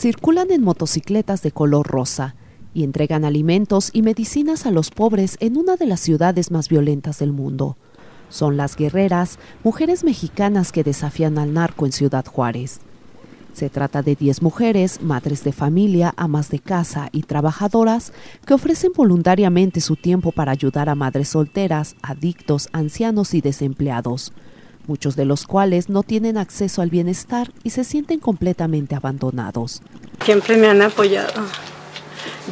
circulan en motocicletas de color rosa y entregan alimentos y medicinas a los pobres en una de las ciudades más violentas del mundo. Son las guerreras, mujeres mexicanas que desafían al narco en Ciudad Juárez. Se trata de 10 mujeres, madres de familia, amas de casa y trabajadoras que ofrecen voluntariamente su tiempo para ayudar a madres solteras, adictos, ancianos y desempleados, muchos de los cuales no tienen acceso al bienestar y se sienten completamente abandonados. Siempre me han apoyado.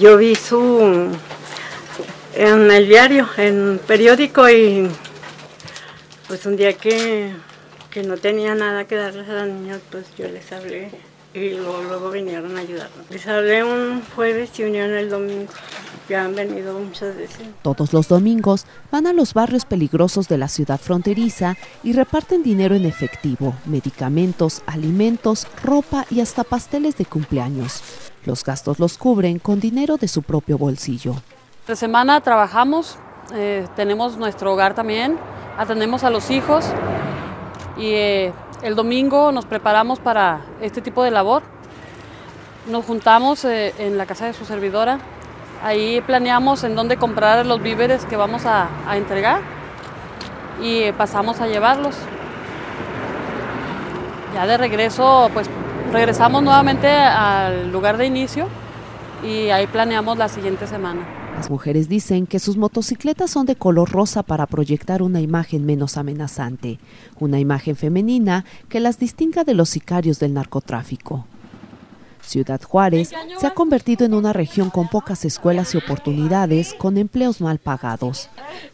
Yo vi su en el diario, en periódico y pues un día que que no tenía nada que darles a las niñas, pues yo les hablé y luego, luego vinieron a ayudarnos. Les hablé un jueves y unieron el domingo. Ya han venido muchas veces. Todos los domingos van a los barrios peligrosos de la ciudad fronteriza y reparten dinero en efectivo, medicamentos, alimentos, ropa y hasta pasteles de cumpleaños. Los gastos los cubren con dinero de su propio bolsillo. De semana trabajamos, eh, tenemos nuestro hogar también, atendemos a los hijos y eh, el domingo nos preparamos para este tipo de labor. Nos juntamos eh, en la casa de su servidora, ahí planeamos en dónde comprar los víveres que vamos a, entregar y eh, pasamos a llevarlos. Ya de regreso, pues regresamos nuevamente al lugar de inicio y ahí planeamos la siguiente semana. Las mujeres dicen que sus motocicletas son de color rosa para proyectar una imagen menos amenazante, una imagen femenina que las distinga de los sicarios del narcotráfico. Ciudad Juárez se ha convertido en una región con pocas escuelas y oportunidades, con empleos mal pagados.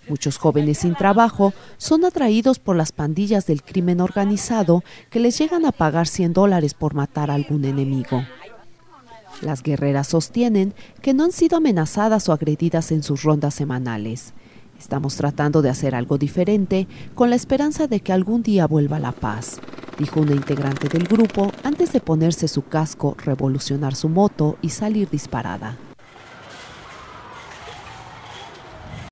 Muchos jóvenes sin trabajo son atraídos por las pandillas del crimen organizado que les llegan a pagar 100 dólares por matar a algún enemigo. Las guerreras sostienen que no han sido amenazadas o agredidas en sus rondas semanales. Estamos tratando de hacer algo diferente con la esperanza de que algún día vuelva la paz, dijo una integrante del grupo antes de ponerse su casco, revolucionar su moto y salir disparada.